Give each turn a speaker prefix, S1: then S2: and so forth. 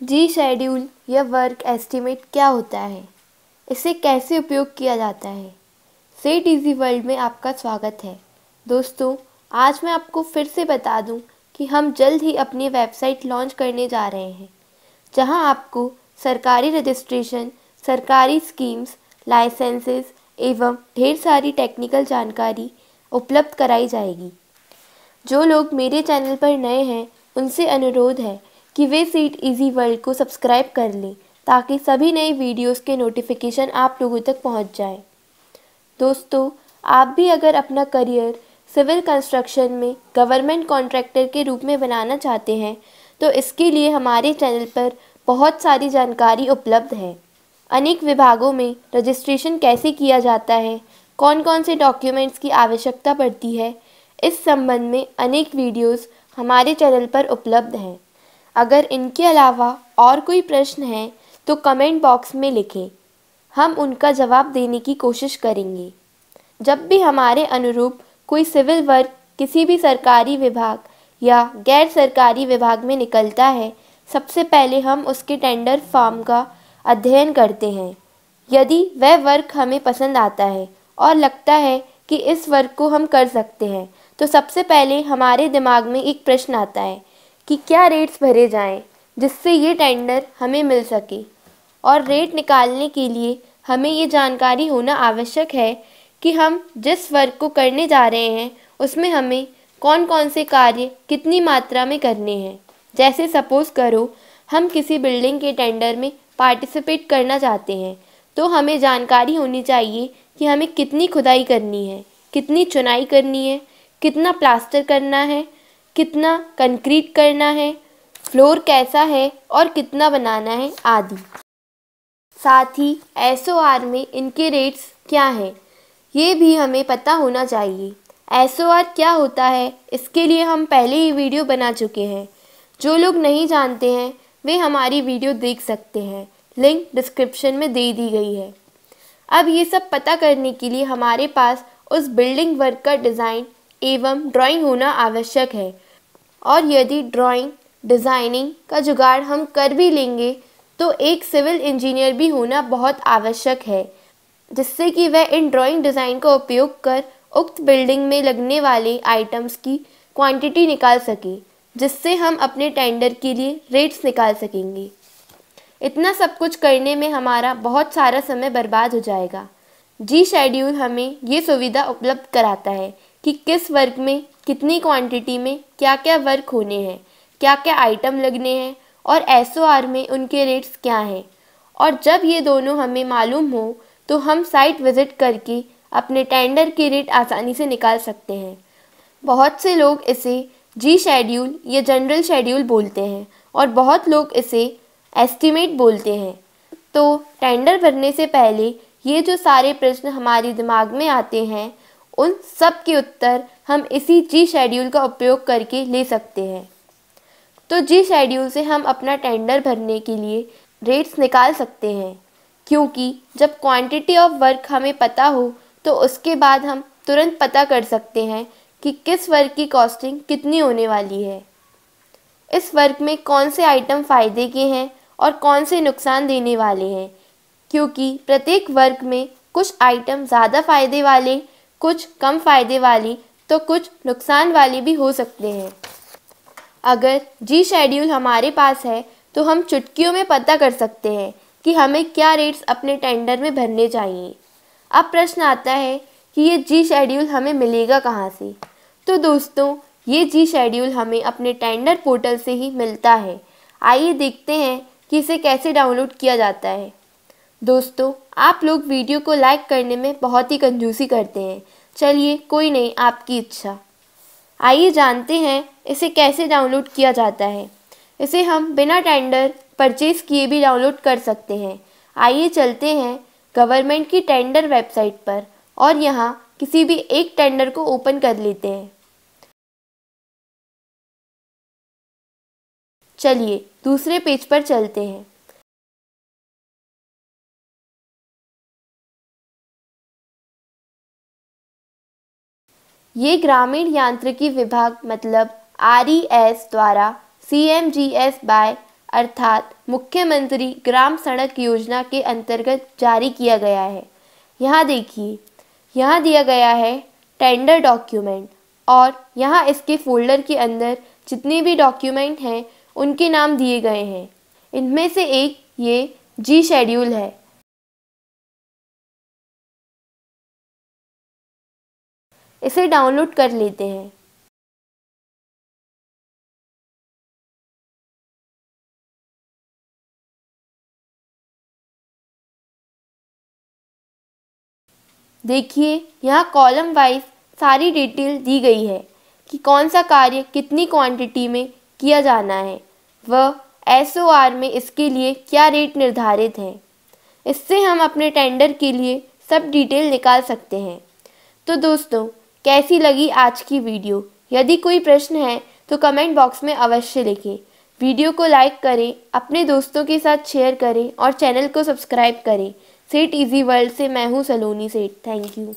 S1: जी, schedule या work estimate क्या होता है? इसे कैसे उपयोग किया जाता है? सेट इजी वर्ल्ड में आपका स्वागत है। दोस्तों, आज मैं आपको फिर से बता दूँ कि हम जल्द ही अपनी वेबसाइट लॉन्च करने जा रहे हैं, जहाँ आपको सरकारी रजिस्ट्रेशन सरकारी स्कीम्स लाइसेंसेस एवं ढेर सारी टेक्निकल जानकारी उपलब्ध कराई जाएगी। जो लोग मेरे चैनल पर नए हैं, उनसे अनुरोध है कि वे सीट इजी वर्ल्ड को सब्सक्राइब कर लें, ताकि सभी नई वीडियोस के नोटिफिकेशन आप लोगों तक पहुँच जाए। दोस्तों, आप भी अगर अपना करियर सिविल कंस्ट्रक्शन में गवर्नमेंट कॉन्ट्रैक्टर के रूप में बनाना चाहते हैं तो इसके लिए हमारे चैनल पर बहुत सारी जानकारी उपलब्ध है। अनेक विभागों में रजिस्ट्रेशन कैसे किया जाता है कौन कौन से डॉक्यूमेंट्स की आवश्यकता पड़ती है, इस संबंध में अनेक वीडियोस हमारे चैनल पर उपलब्ध हैं। अगर इनके अलावा और कोई प्रश्न है तो कमेंट बॉक्स में लिखें। हम उनका जवाब देने की कोशिश करेंगे। जब भी हमारे अनुरूप कोई सिविल वर्क किसी भी सरकारी विभाग या गैर सरकारी विभाग में निकलता है, सबसे पहले हम उसके टेंडर फॉर्म का अध्ययन करते हैं। यदि वह वर्क हमें पसंद आता है और लगता है कि इस वर्क को हम कर सकते हैं तो सबसे पहले हमारे दिमाग में एक प्रश्न आता है कि क्या रेट्स भरे जाएँ, जिससे ये टेंडर हमें मिल सके। और रेट निकालने के लिए हमें ये जानकारी होना आवश्यक है कि हम जिस वर्क को करने जा रहे हैं, उसमें हमें कौन कौन से कार्य कितनी मात्रा में करने हैं। जैसे सपोज़ करो, हम किसी बिल्डिंग के टेंडर में पार्टिसिपेट करना चाहते हैं तो हमें जानकारी होनी चाहिए कि हमें कितनी खुदाई करनी है, कितनी चुनाई करनी है, कितना प्लास्टर करना है कितना कंक्रीट करना है, फ्लोर कैसा है और कितना बनाना है आदि। साथ ही एसओआर में इनके रेट्स क्या हैं, ये भी हमें पता होना चाहिए। एसओआर क्या होता है, इसके लिए हम पहले ही वीडियो बना चुके हैं। जो लोग नहीं जानते हैं, वे हमारी वीडियो देख सकते हैं। लिंक डिस्क्रिप्शन में दे दी गई है। अब ये सब पता करने के लिए हमारे पास उस बिल्डिंग वर्क का डिज़ाइन एवं ड्राइंग होना आवश्यक है। और यदि ड्राइंग डिज़ाइनिंग का जुगाड़ हम कर भी लेंगे तो एक सिविल इंजीनियर भी होना बहुत आवश्यक है, जिससे कि वह इन ड्राइंग डिज़ाइन का उपयोग कर उक्त बिल्डिंग में लगने वाले आइटम्स की क्वांटिटी निकाल सके, जिससे हम अपने टेंडर के लिए रेट्स निकाल सकेंगे। इतना सब कुछ करने में हमारा बहुत सारा समय बर्बाद हो जाएगा। जी शेड्यूल हमें ये सुविधा उपलब्ध कराता है कि किस वर्क में, कितनी क्वांटिटी में क्या क्या वर्क होने हैं क्या क्या आइटम लगने हैं और SOR में उनके रेट्स क्या हैं। और जब ये दोनों हमें मालूम हो तो हम साइट विज़िट करके अपने टेंडर के रेट आसानी से निकाल सकते हैं। बहुत से लोग इसे जी शेड्यूल या जनरल शेड्यूल बोलते हैं और बहुत लोग इसे एस्टिमेट बोलते हैं। तो टेंडर भरने से पहले ये जो सारे प्रश्न हमारे दिमाग में आते हैं उन सब के उत्तर हम इसी जी शेड्यूल का उपयोग करके ले सकते हैं। तो जी शेड्यूल से हम अपना टेंडर भरने के लिए रेट्स निकाल सकते हैं, क्योंकि जब क्वांटिटी ऑफ़ वर्क हमें पता हो तो उसके बाद हम तुरंत पता कर सकते हैं कि किस वर्क की कॉस्टिंग कितनी होने वाली है। इस वर्क में कौन से आइटम फ़ायदे के हैं और कौन से नुकसान देने वाले हैं, क्योंकि प्रत्येक वर्ग में कुछ आइटम ज़्यादा फ़ायदे वाले कुछ कम फ़ायदे वाली तो कुछ नुकसान वाली भी हो सकते हैं। अगर जी शेड्यूल हमारे पास है तो हम चुटकियों में पता कर सकते हैं कि हमें क्या रेट्स अपने टेंडर में भरने चाहिए। अब प्रश्न आता है कि ये जी शेड्यूल हमें मिलेगा कहाँ से? तो दोस्तों, ये जी शेड्यूल हमें अपने टेंडर पोर्टल से ही मिलता है। आइए देखते हैं कि इसे कैसे डाउनलोड किया जाता है। दोस्तों, आप लोग वीडियो को लाइक करने में बहुत ही कंजूसी करते हैं। चलिए, कोई नहीं, आपकी इच्छा। आइए जानते हैं, इसे कैसे डाउनलोड किया जाता है। इसे हम बिना टेंडर परचेज़ किए भी डाउनलोड कर सकते हैं। आइए चलते हैं गवर्नमेंट की टेंडर वेबसाइट पर और यहाँ किसी भी एक टेंडर को ओपन कर लेते हैं। चलिए, दूसरे पेज पर चलते हैं। ये ग्रामीण यांत्रिकी विभाग मतलब आरईएस द्वारा C M G S Y अर्थात मुख्यमंत्री ग्राम सड़क योजना के अंतर्गत जारी किया गया है। यहाँ देखिए, यहाँ दिया गया है टेंडर डॉक्यूमेंट और यहाँ इसके फोल्डर के अंदर जितने भी डॉक्यूमेंट हैं, उनके नाम दिए गए हैं। इनमें से एक ये जी शेड्यूल है। इसे डाउनलोड कर लेते हैं। देखिए, यहाँ कॉलम वाइज सारी डिटेल दी गई है कि कौन सा कार्य कितनी क्वांटिटी में किया जाना है। व एस में इसके लिए क्या रेट निर्धारित है। इससे हम अपने टेंडर के लिए सब डिटेल निकाल सकते हैं। तो दोस्तों कैसी लगी आज की वीडियो? यदि कोई प्रश्न है तो कमेंट बॉक्स में अवश्य लिखें। वीडियो को लाइक करें, अपने दोस्तों के साथ शेयर करें और चैनल को सब्सक्राइब करें। सेठ इजी वर्ल्ड से मैं हूँ सलोनी सेठ। Thank you.